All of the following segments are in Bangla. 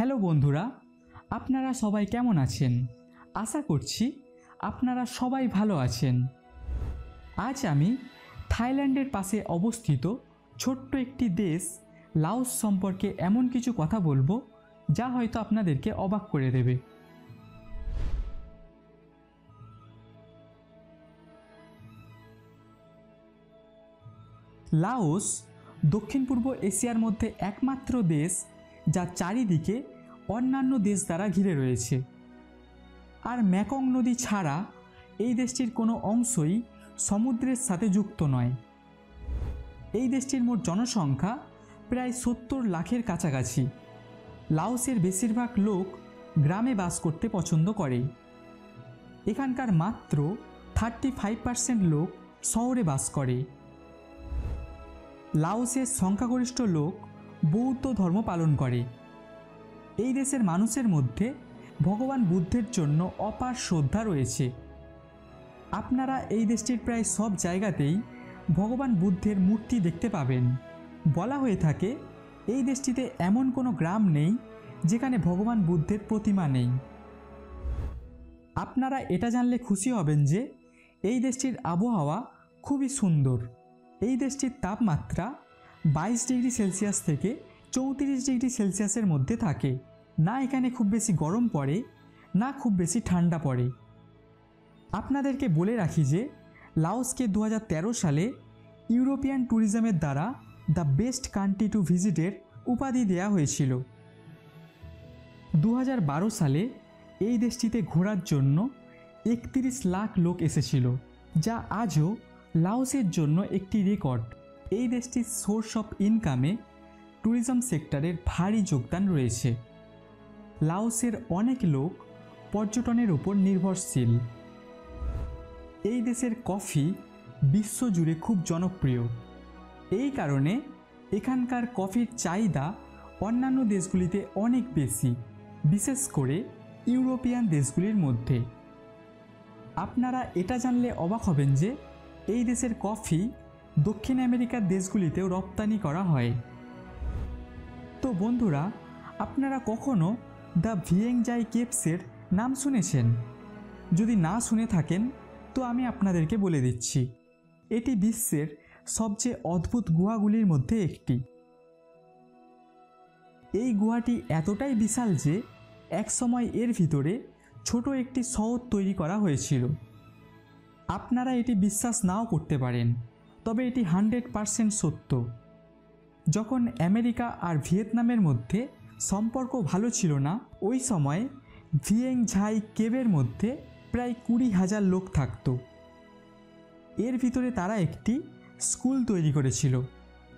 হ্যালো বন্ধুরা, আপনারা সবাই কেমন আছেন? আশা করছি আপনারা সবাই ভালো আছেন। আজ আমি থাইল্যান্ডের পাশে অবস্থিত ছোট্ট একটি দেশ, লাওস সম্পর্কে এমন কিছু কথা বলব, যা হয়তো আপনাদেরকে অবাক করে দেবে। লাওস দক্ষিণ পূর্ব এশিয়ার মধ্যে একমাত্র দেশ যা চারিদিকে অন্যান্য দেশ দ্বারা ঘিরে রয়েছে। আর ম্যাকং নদী ছাড়া এই দেশটির কোনো অংশই সমুদ্রের সাথে যুক্ত নয়। এই দেশটির মোট জনসংখ্যা প্রায় সত্তর লাখের কাছাকাছি। লাওসের বেশিরভাগ লোক গ্রামে বাস করতে পছন্দ করে। এখানকার মাত্র থার্টি ফাইভ পার্সেন্ট লোক শহরে বাস করে। লাওসের সংখ্যাগরিষ্ঠ লোক বৌদ্ধ ধর্ম পালন করে। এই দেশের মানুষের মধ্যে ভগবান বুদ্ধের জন্য অপার শ্রদ্ধা রয়েছে। আপনারা এই দেশটির প্রায় সব জায়গাতেই ভগবান বুদ্ধের মূর্তি দেখতে পাবেন। বলা হয়ে থাকে, এই দেশটিতে এমন কোনো গ্রাম নেই যেখানে ভগবান বুদ্ধের প্রতিমা নেই। আপনারা এটা জানলে খুশি হবেন যে, এই দেশটির আবহাওয়া খুবই সুন্দর। এই দেশটির তাপমাত্রা বাইশ ডিগ্রি সেলসিয়াস থেকে চৌত্রিশ ডিগ্রি সেলসিয়াসের মধ্যে থাকে। না এখানে খুব বেশি গরম পড়ে, না খুব বেশি ঠান্ডা পড়ে। আপনাদেরকে বলে রাখি যে, লাওসকে দু হাজার তেরো সালে ইউরোপিয়ান ট্যুরিজমের দ্বারা দ্য বেস্ট কান্ট্রি টু ভিজিটের উপাধি দেওয়া হয়েছিল। দু হাজার বারো সালে এই দেশটিতে ঘোরার জন্য একত্রিশ লাখ লোক এসেছিল, যা আজও লাওসের জন্য একটি রেকর্ড। এই দেশটির সোর্স অফ ইনকামে ট্যুরিজম সেক্টরের ভারী যোগদান রয়েছে। লাওসের অনেক লোক পর্যটনের উপর নির্ভরশীল। এই দেশের কফি বিশ্বজুড়ে খুব জনপ্রিয়। এই কারণে এখানকার কফির চাহিদা অন্যান্য দেশগুলিতে অনেক বেশি, বিশেষ করে ইউরোপিয়ান দেশগুলির মধ্যে। আপনারা এটা জানলে অবাক হবেন যে এই দেশের কফি দক্ষিণ আমেরিকার দেশগুলিতেও রপ্তানি করা হয়। তো বন্ধুরা, আপনারা কখনো দ্য ভিয়েংজাই কেপসের নাম শুনেছেন? যদি না শুনে থাকেন, তো আমি আপনাদেরকে বলে দিচ্ছি, এটি বিশ্বের সবচেয়ে অদ্ভুত গুহাগুলির মধ্যে একটি। এই গুহাটি এতটাই বিশাল যে, একসময় এর ভিতরে ছোট একটি শহর তৈরি করা হয়েছিল। আপনারা এটি বিশ্বাস নাও করতে পারেন। তবে এটি হান্ড্রেড পারসেন্ট সত্য। যখন আমেরিকা আর ভিয়েতনামের মধ্যে সম্পর্ক ভালো ছিল না, ওই সময় ভিয়েং ঝাই কেবের মধ্যে প্রায় কুড়ি হাজার লোক থাকত। এর ভিতরে তারা একটি স্কুল তৈরি করেছিল।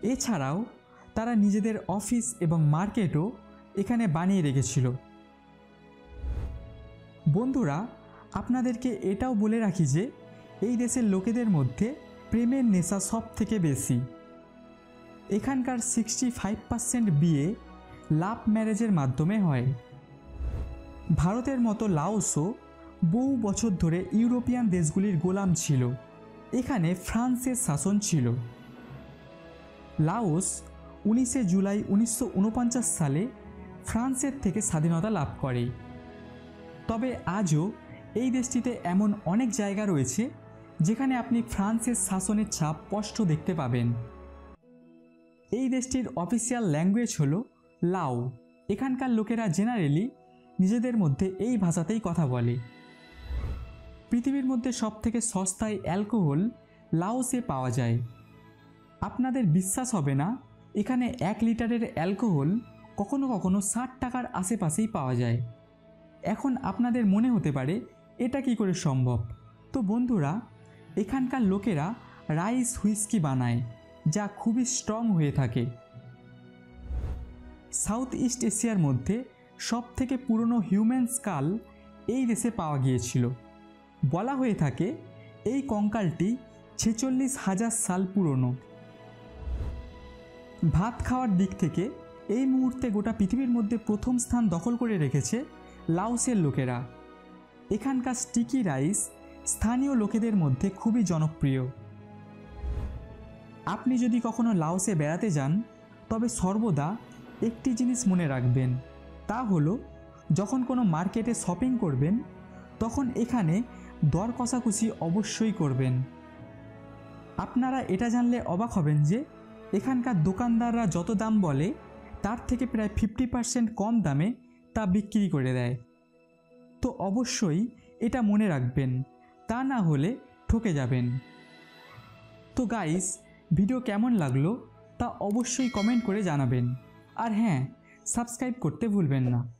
এছাড়াও তারা নিজেদের অফিস এবং মার্কেটও এখানে বানিয়ে রেখেছিল। বন্ধুরা, আপনাদেরকে এটাও বলে রাখি যে, এই দেশের লোকেদের মধ্যে প্রেমের নেশা সব থেকে বেশি। এখানকার সিক্সটি ফাইভ পার্সেন্ট বিয়ে লাভ ম্যারেজের মাধ্যমে হয়। ভারতের মতো লাওসও বহু বছর ধরে ইউরোপিয়ান দেশগুলির গোলাম ছিল। এখানে ফ্রান্সের শাসন ছিল। লাওস উনিশে জুলাই উনিশশো ঊনপঞ্চাশ সালে ফ্রান্সের থেকে স্বাধীনতা লাভ করে। তবে আজও এই দেশটিতে এমন অনেক জায়গা রয়েছে যেখানে আপনি ফ্রান্সের শাসনের ছাপ স্পষ্ট দেখতে পাবেন। এই দেশটির অফিসিয়াল ল্যাঙ্গুয়েজ হলো লাও। এখানকার লোকেরা জেনারেলি নিজেদের মধ্যে এই ভাষাতেই কথা বলে। পৃথিবীর মধ্যে সবথেকে সস্তায় অ্যালকোহল লাওসে পাওয়া যায়। আপনাদের বিশ্বাস হবে না, এখানে এক লিটারের অ্যালকোহল কখনো কখনো ষাট টাকার আশেপাশেই পাওয়া যায়। এখন আপনাদের মনে হতে পারে, এটা কি করে সম্ভব? তো বন্ধুরা এখানকার লোকেরা রাইস হুইস্কি বানায়, যা খুবই স্ট্রং হয়ে থাকে। সাউথ ইস্ট এশিয়ার মধ্যে সব থেকে পুরনো হিউম্যান স্কাল এই দেশে পাওয়া গিয়েছিল। বলা হয়ে থাকে এই কঙ্কালটি ছেচল্লিশ হাজার সাল পুরনো। ভাত খাওয়ার দিক থেকে এই মুহূর্তে গোটা পৃথিবীর মধ্যে প্রথম স্থান দখল করে রেখেছে লাওসের লোকেরা। এখানকার স্টিকি রাইস স্থানীয় লোকেদের মধ্যে খুবই জনপ্রিয়। আপনি যদি কখনো লাওসে বেড়াতে যান, তবে সর্বদা একটি জিনিস মনে রাখবেন, তা হলো যখন কোনো মার্কেটে শপিং করবেন, তখন এখানে দর কষাকষি অবশ্যই করবেন। আপনারা এটা জানলে অবাক হবেন যে এখানকার দোকানদাররা যত দাম বলে, তার থেকে প্রায় ফিফটি পার্সেন্ট কম দামে তা বিক্রি করে দেয়। তো অবশ্যই এটা মনে রাখবেন। তা না হলে ঠকে যাবেন। তো গাইস ভিডিও কেমন লাগল তা অবশ্যই কমেন্ট করে জানাবেন। আর হ্যাঁ সাবস্ক্রাইব করতে ভুলবেন না।